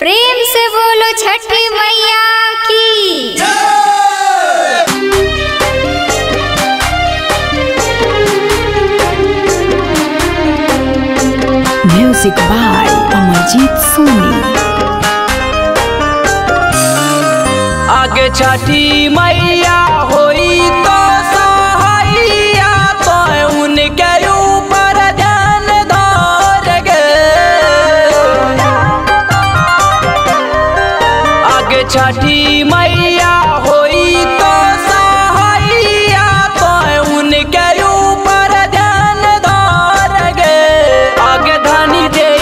प्रेम से बोलो छठी मैया की Music by Amarjit Soni. आगे छठी मैया होई तो छठी मैया होई तो सहाइया तो उनके ऊपर ध्यान धर गे। आगे धनी दे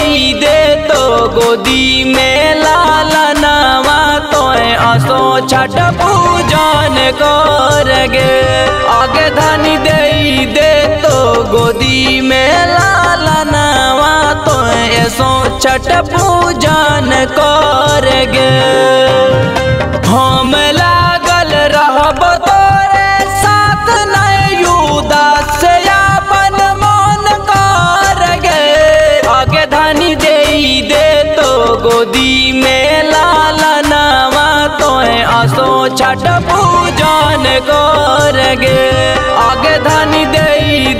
दे तो गोदी में लाल नवा तो असो छठ पूजन कर गे। आगे धनी दे दे तो गोदी में लाल नवा तो ऐसो छठ पूजन कर गे। गे आगे धनी दे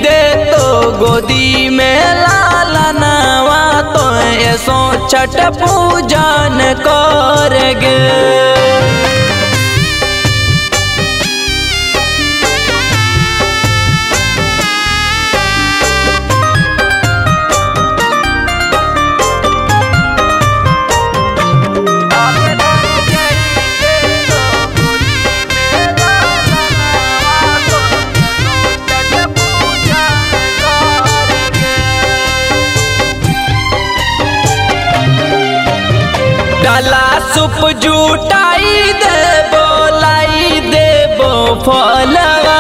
दे तो गोदी में लाल नवा तो ऐसो छठ पूजन कर गे डाला सुप जुटाई देबो, लाई देबो फलवा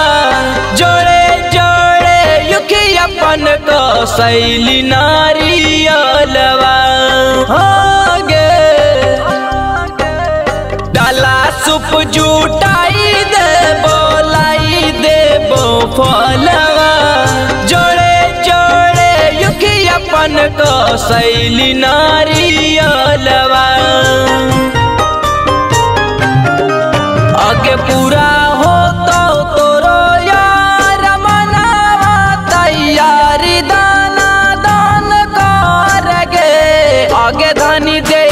जोड़े जोड़े युखी अपन को शैली नारियलवा डाला सुप जुटाई देबो, लाई देबो फलवा अपन को शैली नारियलवा आगे पूरा हो तो तोरो यार मनावा, तैयारी दाना दान कर गे आगे धनी दे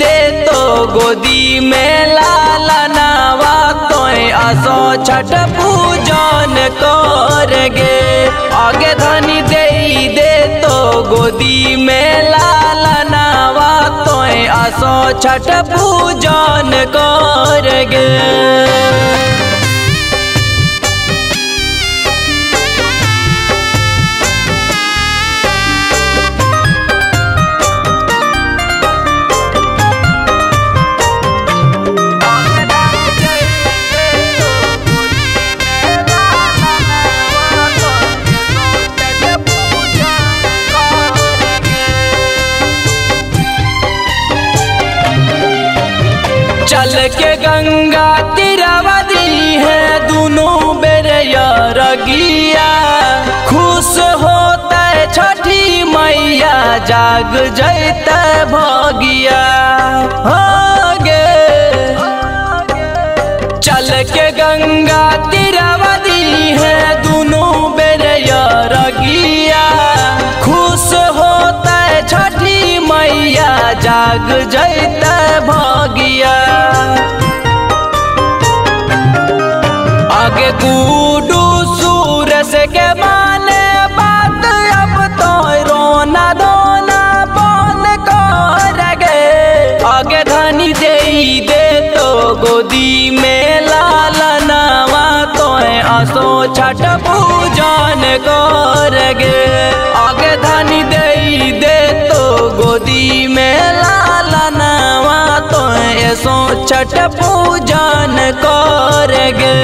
दे तो गोदी में लाल नावा तो असो छठ पूजन कर गे आगे धनी दे दे तो गोदी में लाल नावा तो असो छठ पूजन कर चल के गंगा तिरवदी है, दोनों बेर रगिया। खुश होता छठी मैया, जाग जैत भगिया। हाँ गे चल के गंगा तिरवदी है, दोनों बेर रगिया। खुश होता छठी मैया, जाग जैत के तो रोना धोना गे आगे धनी दे तो गोदी में लाल नवा तो छठ पूजन कर गे आगे धनी दे दे तो गोदी सो छठ पूजन कर गे